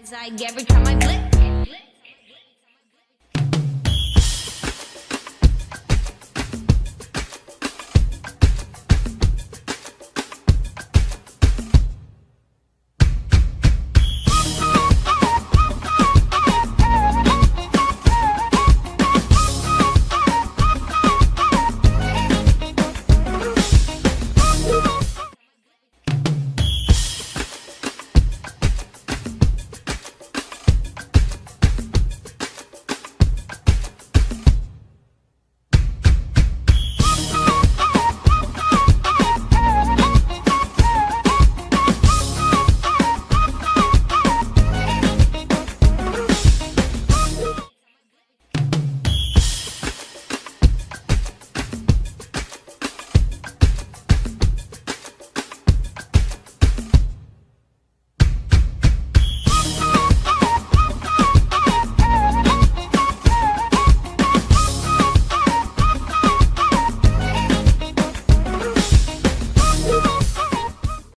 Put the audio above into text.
It's Like every time I blip.